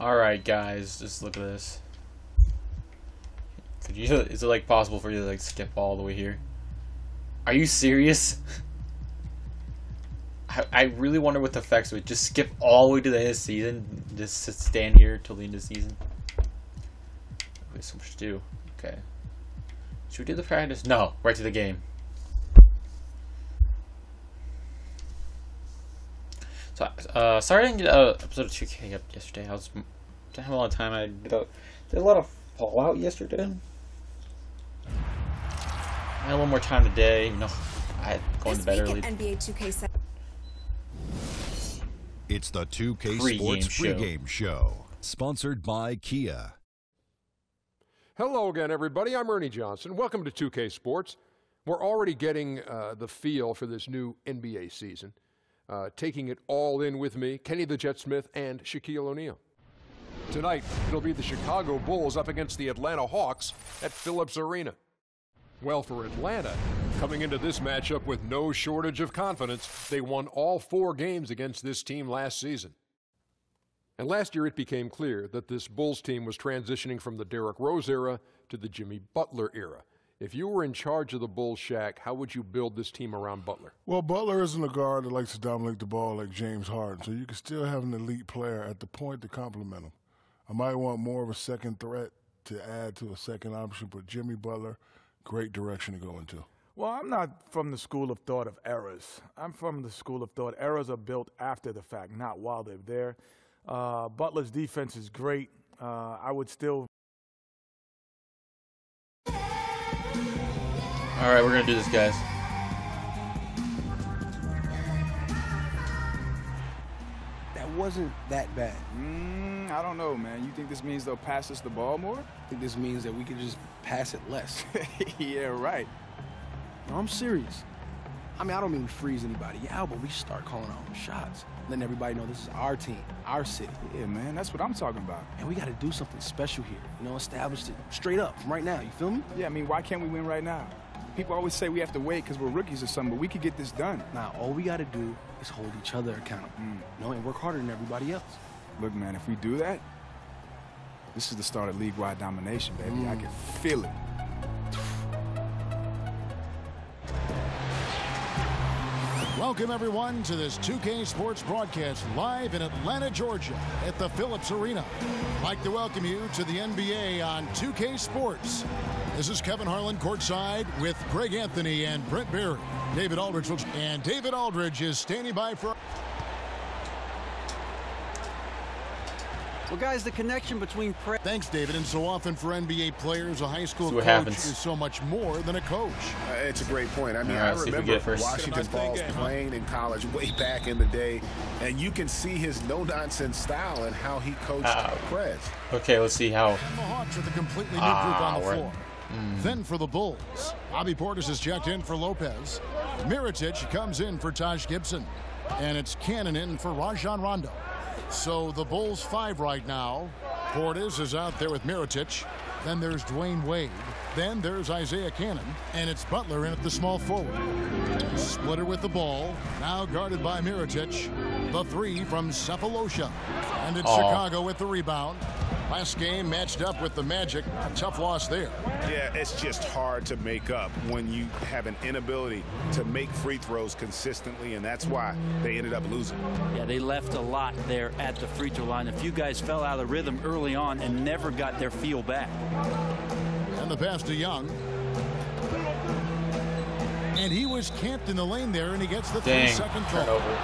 Alright, guys, just look at this. Could you, is it like possible for you to like skip all the way here? Are you serious? I, I really wonder what the effects would just skip all the way to the end of the season, just stand here till the end of the season. Have so much to do. Okay. Should we do the practice? No, right to the game. So, uh, sorry I didn't get uh, episode of 2K up yesterday. I was didn't have a lot of time. I did a, did a lot of Fallout yesterday. I had a little more time today. You know, I had going This to bed early. NBA 2K7. It's the 2K Pre-game Sports show. pregame show, sponsored by Kia. Hello again, everybody. I'm Ernie Johnson. Welcome to 2K Sports. We're already getting uh, the feel for this new NBA season. Uh, taking it all in with me, Kenny the Jet Smith and Shaquille O'Neal. Tonight, it'll be the Chicago Bulls up against the Atlanta Hawks at Phillips Arena. Well, for Atlanta, coming into this matchup with no shortage of confidence, they won all four games against this team last season. And last year, it became clear that this Bulls team was transitioning from the Derrick Rose era to the Jimmy Butler era. If you were in charge of the Bulls, Shaq, how would you build this team around Butler? Well, Butler isn't a guard that likes to dominate the ball like James Harden, so you can still have an elite player at the point to complement him. I might want more of a second threat to add to a second option, but Jimmy Butler, great direction to go into. Well, I'm not from the school of thought of errors. I'm from the school of thought errors are built after the fact, not while they're there. Uh, Butler's defense is great. Uh, I would still Alright, we're gonna do this, guys. That wasn't that bad. Mm, I don't know, man. You think this means they'll pass us the ball more? I think this means that we could just pass it less. yeah, right. No, I'm serious. I mean, I don't mean freeze anybody Yeah, but we start calling our own shots. Letting everybody know this is our team, our city. Yeah, man. That's what I'm talking about. And we got to do something special here. You know, establish it straight up from right now. You feel me? Yeah, I mean, why can't we win right now? People always say we have to wait because we're rookies or something, but we could get this done. Now, all we got to do is hold each other accountable. Mm. You know, and work harder than everybody else. Look, man, if we do that, this is the start of league-wide domination, baby. I can feel it. Welcome, everyone, to this 2K Sports broadcast live in Atlanta, Georgia at the Phillips Arena. I'd like to welcome you to the NBA on 2K Sports. This is Kevin Harlan courtside with Greg Anthony and Brent Barry. David Aldridge will- and David Aldridge is standing by for Well, guys, the connection between pre- Thanks, David. And so often for NBA players, a high school coach happens. is so much more than a coach. Uh, it's a great point. I mean, All right, I see if we remember get it first. Washington Falls playing in college way back in the day, and you can see his no-nonsense style and how he coached Ow. Prez. Okay, let's see how. And the Hawks with a completely new Ah, group on the we're- floor. Then for the Bulls, Bobby Portis is checked in for Lopez. Mirotic comes in for Taj Gibson. And it's Cannon in for Rajon Rondo. So the Bulls five right now. Portis is out there with Mirotic. Then there's Dwyane Wade. Then there's Isaiah Cannon. And it's Butler in at the small forward. Splitter with the ball. Now guarded by Mirotic. The three from Sefolosha. And it's Aw. Chicago with the rebound. Last game matched up with the Magic. Tough loss there. Yeah, it's just hard to make up when you have an inability to make free throws consistently, and that's why they ended up losing. Yeah, they left a lot there at the free throw line. A few guys fell out of rhythm early on and never got their feel back. And the pass to Young. And he was camped in the lane there, and he gets the Dang, three-second call. turnover.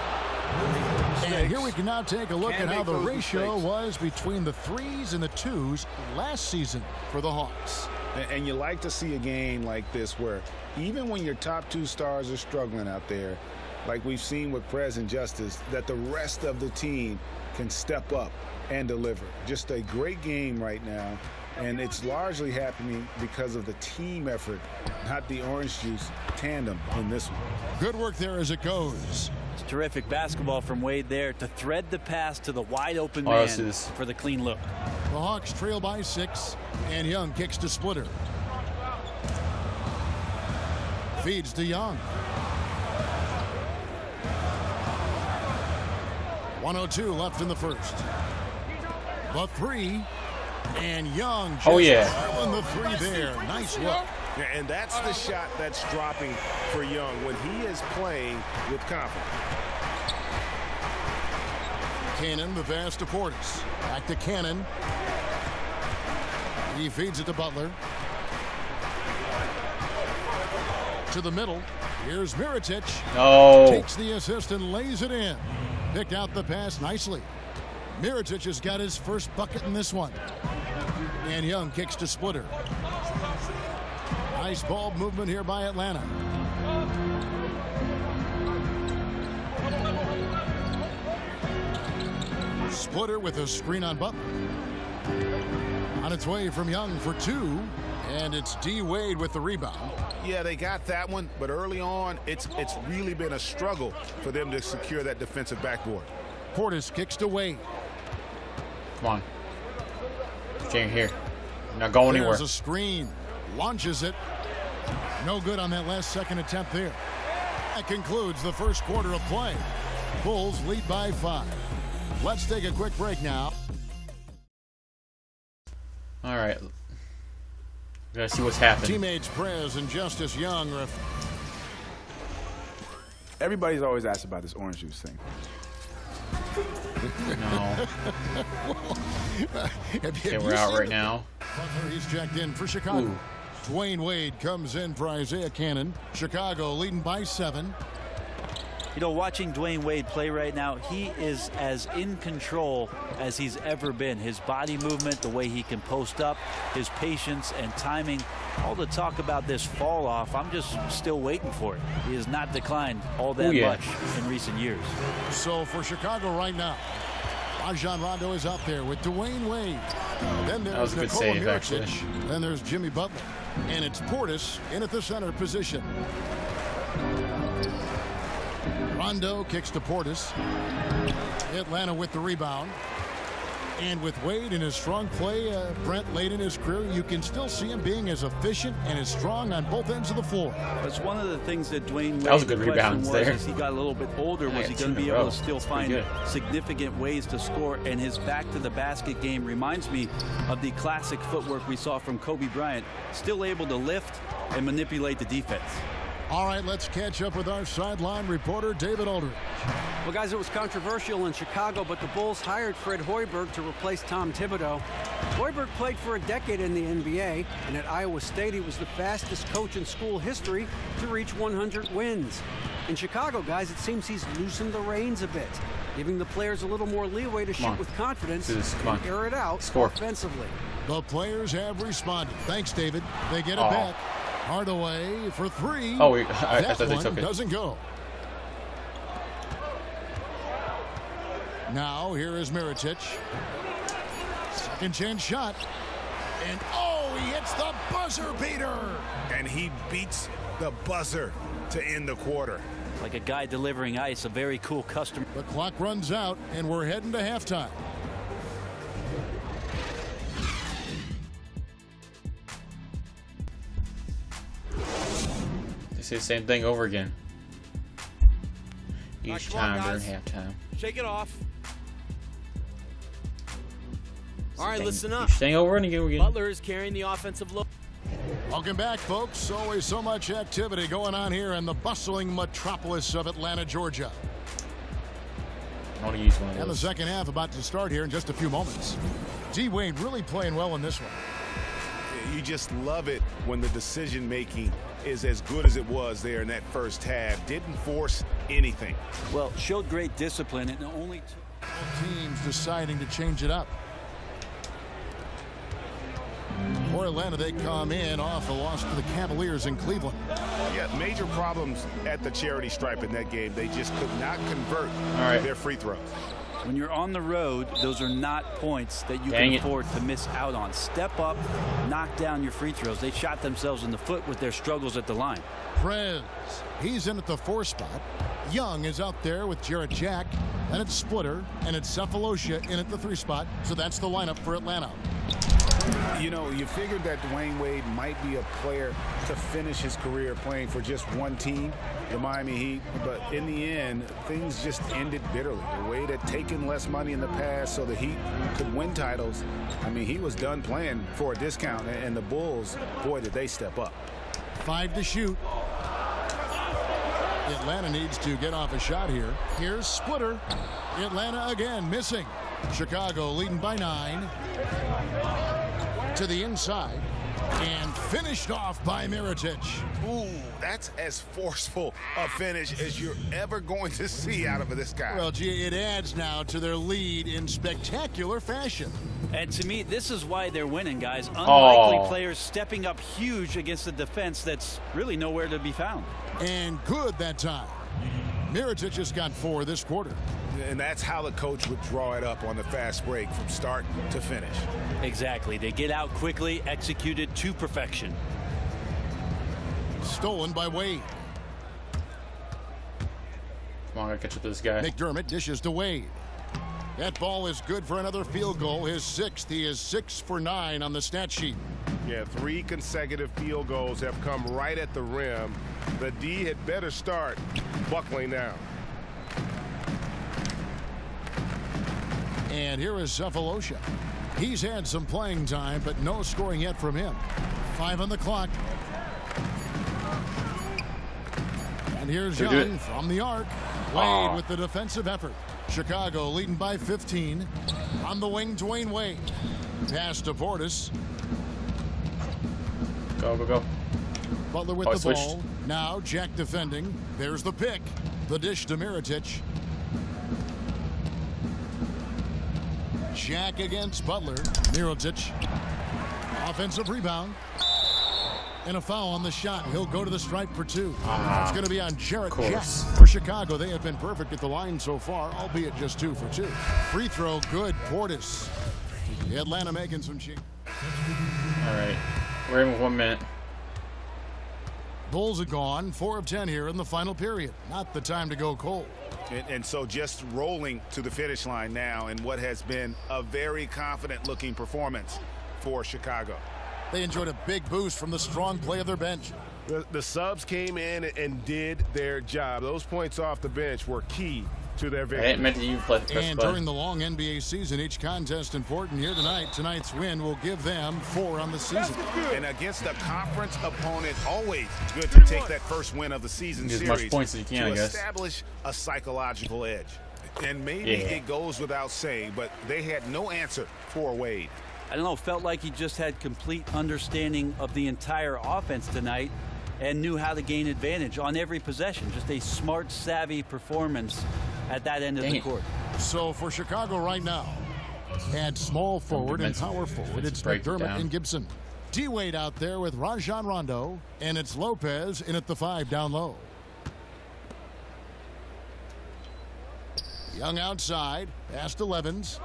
And here we can now take a look Can't at how the ratio mistakes. was between the threes and the twos last season for the Hawks. And- And you like to see a game like this where even when your top two stars are struggling out there, like we've seen with Prez and Justice, that the rest of the team can step up and deliver. Just a great game right now. And it's largely happening because of the team effort, not the orange juice tandem in this one. Good work there as it goes. It's terrific basketball from Wade there to thread the pass to the wide open Oh, man let's do this. for the clean look. The Hawks trail by six, and Young kicks to Splitter. Feeds to Young. 102 left in the first. The three. And Young oh, just Oh, yeah. drilling the three there. Nice look. Yeah, and that's the shot that's dropping for Young when he is playing with confidence. Cannon, the pass to Portis. Back to Cannon. He feeds it to Butler. To the middle. Here's Mirotic. No. Takes the assist and lays it in. Picked out the pass nicely. Mirotic has got his first bucket in this one. And Young kicks to Splitter. Nice ball movement here by Atlanta. Splitter with a screen on Butler. On its way from Young for two. And it's D Wade with the rebound. Yeah, they got that one, but early on, it's it's really been a struggle for them to secure that defensive backboard. Portis kicks to Wade. Come on. Stay here. Not going anywhere. There's a screen. Launches it. No good on that last second attempt there. That concludes the first quarter of play. Bulls lead by five. Let's take a quick break now. All right. Gotta see what's happening. Teammates Prez and Justice Young. Ref- Everybody's always asked about this orange juice thing. No. Have- have Okay, we're out right the- now. Butler, he's checked in for Chicago. Ooh. Dwyane Wade comes in for Isaiah Cannon. Chicago leading by seven. You know, watching Dwyane Wade play right now, he is as in control as he's ever been. His body movement, the way he can post up, his patience and timing. All the talk about this fall off, I'm just still waiting for it. He has not declined all that Ooh, yeah. much in recent years. So for Chicago right now, Rajon Rondo is out there with Dwyane Wade. Then there's That was a good Nikola save, Mirotic. actually. Then there's Jimmy Butler. And it's Portis in at the center position. Rondo kicks to Portis. Atlanta with the rebound. And with Wade in his strong play, uh, Brent, late in his career, you can still see him being as efficient and as strong on both ends of the floor. That's one of the things that Dwyane Wade That was a good question rebound was, there. As he got a little bit older, was he going to be able row. to still That's find significant ways to score? And his back to the basket game reminds me of the classic footwork we saw from Kobe Bryant. Still able to lift and manipulate the defense. All right, let's catch up with our sideline reporter, David Aldridge. Well, guys, it was controversial in Chicago, but the Bulls hired Fred Hoiberg to replace Tom Thibodeau. Hoiberg played for a decade in the NBA, and at Iowa State, he was the fastest coach in school history to reach 100 wins. In Chicago, guys, it seems he's loosened the reins a bit, giving the players a little more leeway to Come shoot on. with confidence Do this. Come and air it out Score. offensively. The players have responded. Thanks, David. They get oh. it Aw. back. Hardaway for three. Oh, wait. I- I that thought they one took it. doesn't go. Now here is Mirotic. Second chance shot. And oh, he hits the buzzer beater. And he beats the buzzer to end the quarter. Like a guy delivering ice, a very cool customer. The clock runs out, and we're heading to halftime. They say the same thing over again. Each right, come on, time during halftime. Shake it off. All right, listen up. each thing over and again. again. Butler is carrying the offensive load. Welcome back, folks. Always so much activity going on here in the bustling metropolis of Atlanta, Georgia. I want to use one of And the second half about to start here in just a few moments. D. Wade really playing well in this one. You just love it when the decision making is as good as it was there in that first half. Didn't force anything. Well, showed great discipline and only took teams deciding to change it up. For Atlanta, they come in off a loss to the Cavaliers in Cleveland. Yeah, major problems at the charity stripe in that game. They just could not convert right. their free throws. When you're on the road, those are not points that you Dang can it. afford to miss out on. Step up, knock down your free throws. They shot themselves in the foot with their struggles at the line. Prez, he's in at the four spot. Young is out there with Jarrett Jack. And it's Splitter, and it's Sefolosha in at the three spot. So that's the lineup for Atlanta. You know, you figured that Dwyane Wade might be a player to finish his career playing for just one team, the Miami Heat, but in the end, things just ended bitterly. Wade had taken less money in the past so the Heat could win titles. I mean, he was done playing for a discount, and the Bulls, boy, did they step up. Five to shoot. Atlanta needs to get off a shot here. Here's Splitter. Atlanta again missing. Chicago leading by nine. To the inside. And finished off by Mirotic. Ooh, that's as forceful a finish as you're ever going to see out of this guy. Well, gee, it adds now to their lead in spectacular fashion. And to me, this is why they're winning, guys. Oh. Unlikely Oh. players stepping up huge against a defense that's really nowhere to be found. And good that time. Mirotic has got four this quarter. And that's how the coach would draw it up on the fast break from start to finish. Exactly. They get out quickly, executed to perfection. Stolen by Wade. Come on, I gotta catch up to this guy. McDermott dishes to Wade. That ball is good for another field goal. His sixth. He is six for nine on the stat sheet. Yeah, three consecutive field goals have come right at the rim. The D had better start buckling now. And here is Sefolosha. He's had some playing time, but no scoring yet from him. Five on the clock. And here's They Young from the arc. Wade Aw. with the defensive effort. Chicago leading by 15. On the wing, Dwyane Wade. Pass to Portis. Go, go, go. Butler with Oh, the switched. ball. Now Jack defending. There's the pick. The dish to Mirotic. Jack against Butler. Mirotic. Offensive rebound. And a foul on the shot. He'll go to the stripe for two. Ah, it's going to be on Jarrett Jack. For Chicago, they have been perfect at the line so far, albeit just two for two. Free throw, good. Portis. Atlanta making some change. All right. We're in with one minute. Bulls are gone. Four of ten here in the final period. Not the time to go cold. And, and so just rolling to the finish line now in what has been a very confident looking performance for Chicago. They enjoyed a big boost from the strong play of their bench. The, the subs came in and did their job. Those points off the bench were key to their I victory. didn't meant you press press And button. during the long NBA season, each contest important here tonight. Tonight's win will give them four on the season. And against a conference opponent, always good to take that first win of the season Get as series much points as you can, to I guess. establish a psychological edge. And maybe Yeah. it goes without saying, but they had no answer for Wade. I don't know, felt like he just had complete understanding of the entire offense tonight and knew how to gain advantage on every possession. Just a smart, savvy performance at that end of Dang the it. court. So for Chicago right now, at small forward and defensive- power forward, it's defensive McDermott and Gibson. D Wade out there with Rajon Rondo, and it's Lopez in at the five down low. Young outside, past 11s.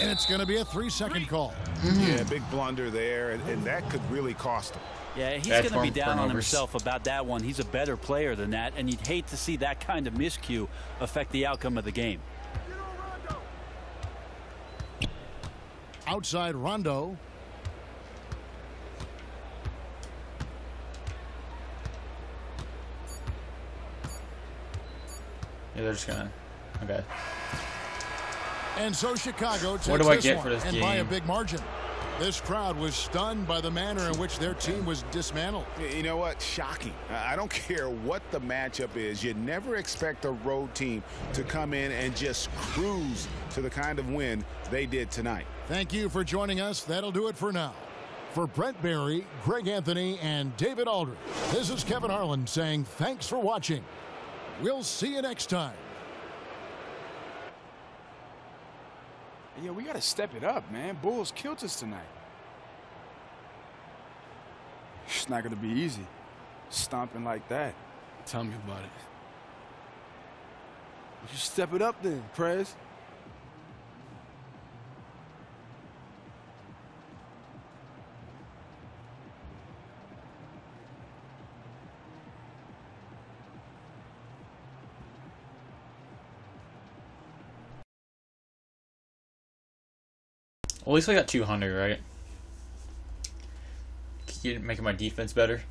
And it's going to be a three second call. Yeah, big blunder there, and, and that could really cost him. Yeah, he's going to be form down on himself about that one. He's a better player than that, and you'd hate to see that kind of miscue affect the outcome of the game. Outside Rondo. Yeah, they're just gonna. Okay. And so Chicago takes What do I this get one, for this and by a big margin. This crowd was stunned by the manner in which their team was dismantled. You know what? Shocking. I I don't care what the matchup is. You never expect a road team to come in and just cruise to the kind of win they did tonight. Thank you for joining us. That'll do it for now. For Brent Barry, Greg Anthony, and David Aldridge, this is Kevin Harlan saying thanks for watching. We'll see you next time. Yeah, we got to step it up, man. Bulls killed us tonight. It's not going to be easy. Stomping like that. Tell me about it. You step it up then, Prez. Well, at least I got 200, right? Keep making my defense better.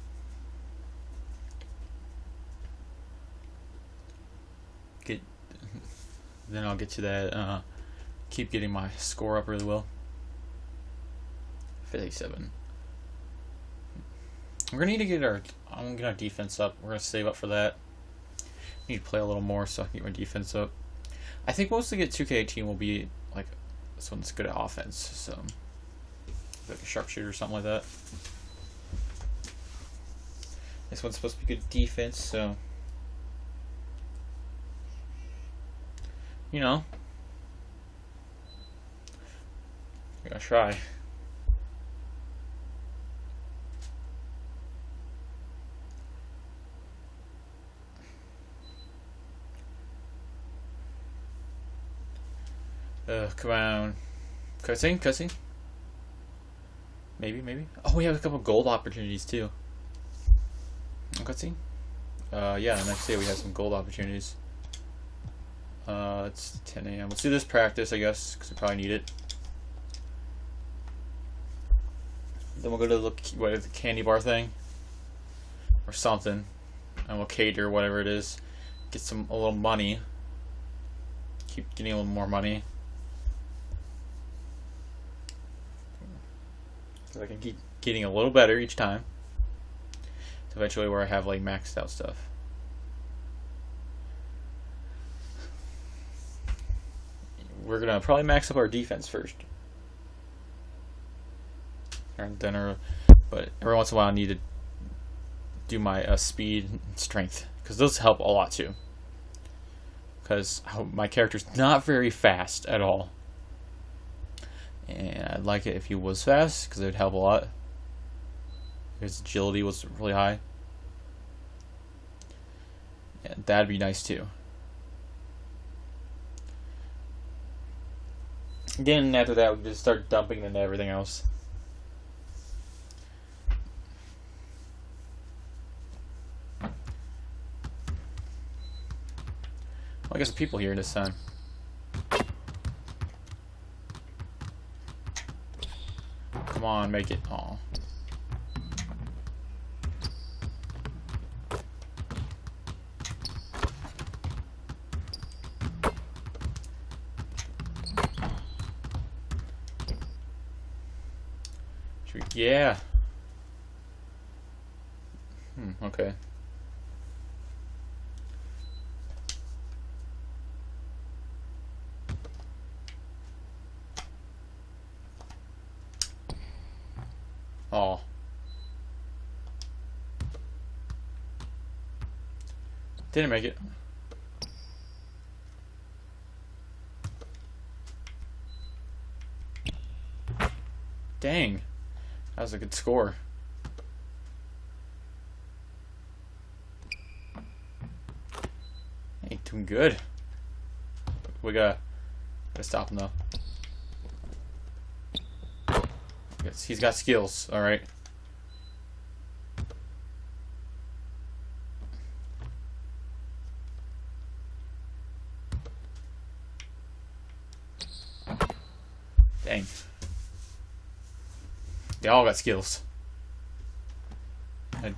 Get, then I'll get to that. Uh, keep getting my score up really well. 57. We're gonna need to get our. I'm gonna get our defense up. We're gonna save up for that. Need to play a little more so I can get my defense up. I think mostly get 2K18 will be this one's good at offense, so like a sharpshooter or something like that. This one's supposed to be good defense, so you know, we gotta try. Uh, come on. Cutscene? Cutscene? Maybe, maybe. Oh, we have a couple gold opportunities too. Cutscene? Uh, yeah, next day we have some gold opportunities. Uh, it's 10 a.m. Let's do this practice, I guess, because we probably need it. Then we'll go to the, what the candy bar thing? Or something. And we'll cater, whatever it is. Get some, a little money. Keep getting a little more money. So I can keep getting a little better each time. Eventually where I have like maxed out stuff. We're gonna probably max up our defense first. And then our, but every once in a while I need to do my uh, speed and strength. Because those help a lot too. Because my character's not very fast at all and I'd like it if he was fast because it would help a lot. His agility was really high. Yeah, that'd be nice too. Then after that, we just start dumping into everything else. I guess people here this time. Come on, make it. Oh. Yeah. Hmm, okay. Oh. Didn't make it. Dang. That was a good score. Ain't doing good. We gotta, gotta stop him though. Yes, he's got skills, alright. Dang. They all got skills. I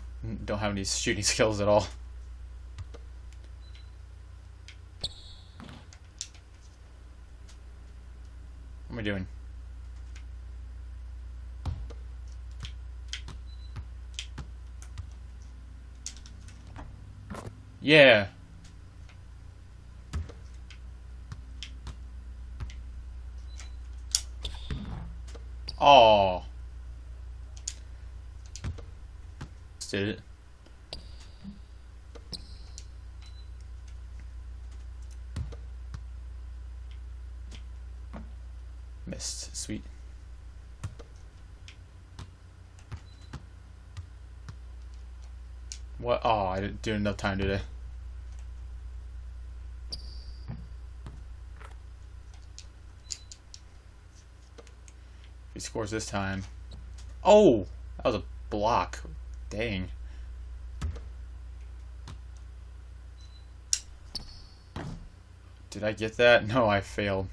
don't have any shooting skills at all. What am I doing? Yeah. Oh. Did it. Missed. Sweet. What? Oh, I didn't do enough time today. If he scores this time. Oh! That was a block. Dang. Did I get that? No, I failed.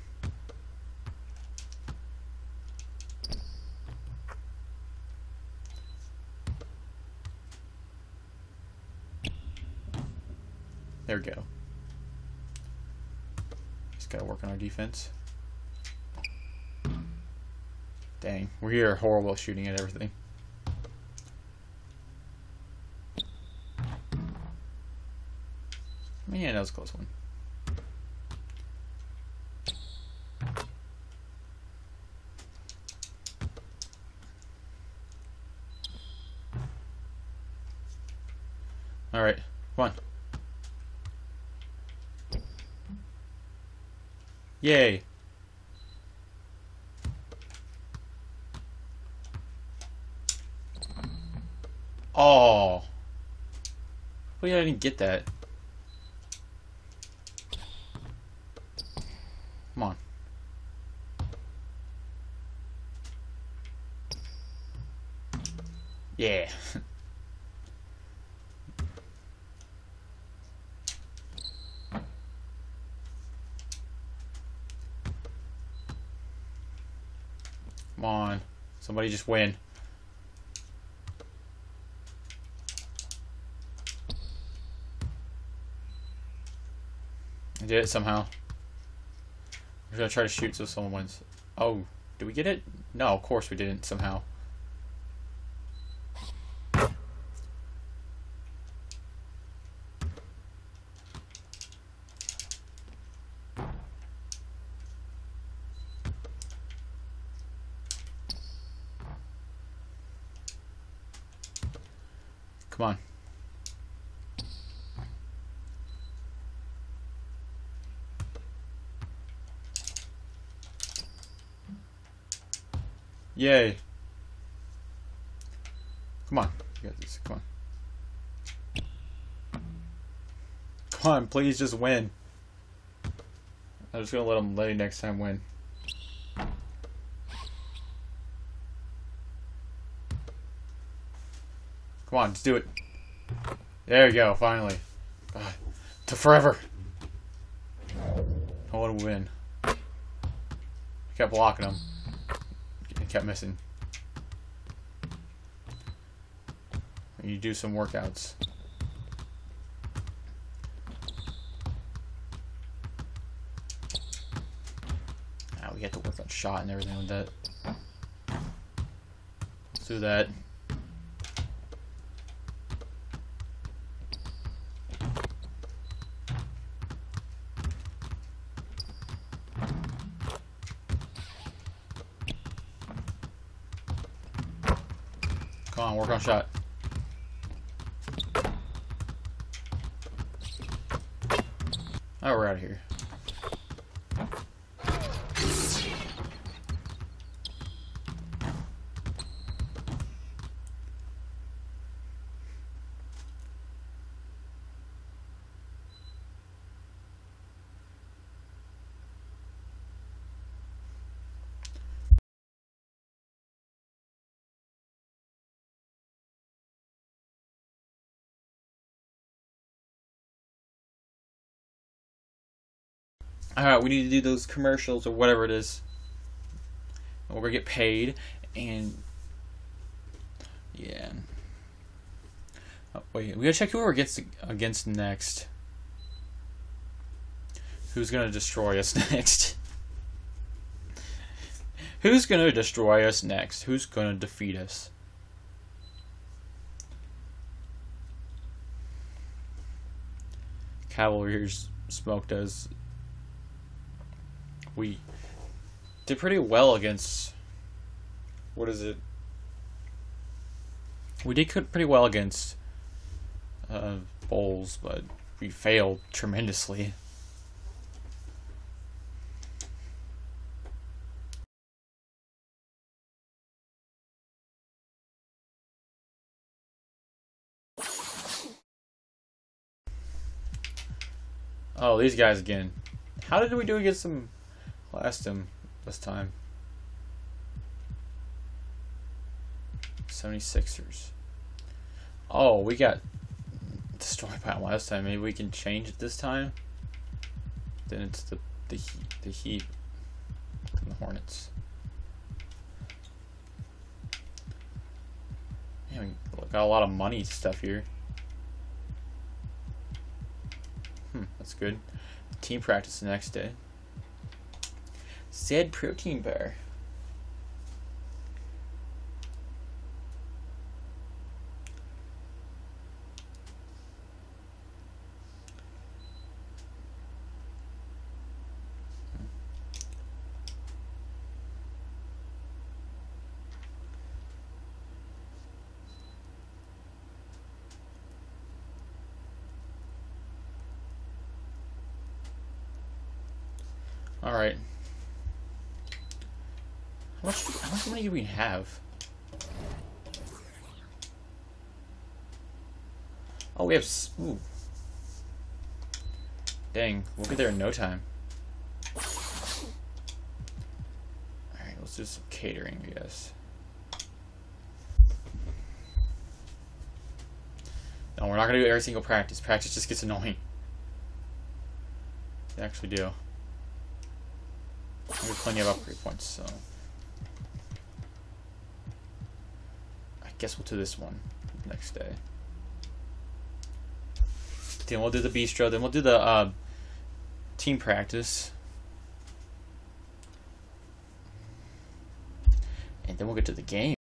There we go. Just gotta work on our defense. Dang, we are horrible shooting at everything. That was a close one. All right, come on. Yay. Oh. Wait, I didn't get that. Come on. Yeah. Come on. Somebody just win. I did it somehow. I'm gonna try to shoot so someone wins. Oh, did we get it? No, of course we didn't somehow. Come on. Yay. Come on. You got this. Come on. Come on, please just win. I'm just gonna let him Letty next time win. On, just do it. There you go, finally. God, to forever. Oh, I want to win. I kept blocking him. He kept missing. You do some workouts. Now we have to work on shot and everything with that. Let's do that. Shot. Oh, we're out of here. Alright, we need to do those commercials or whatever it is. And we're gonna get paid and yeah. Oh, wait, we gotta check who we're against against next. Who's gonna destroy us next? Who's gonna destroy us next? Who's gonna defeat us? Cavaliers smoked us we did pretty well against what is it? We did pretty well against uh, Bulls, but we failed tremendously. Oh, these guys again. How did we do against them last him this time? 76ers. Oh, we got destroyed by last time. Maybe we can change it this time. Then it's the the heat, the Heat and the Hornets. Man, we got a lot of money stuff here. Hmm, that's good. Team practice the next day. Said protein bar. All right. How much? How much money do we have? Oh, we have. Ooh. Dang, we'll get there in no time. All right, let's do some catering, I guess. No, we're not gonna do every single practice. Practice just gets annoying. They actually do. We have plenty of upgrade points, so. Guess we'll do this one next day. Then we'll do the bistro, then we'll do the uh, team practice. And then we'll get to the game.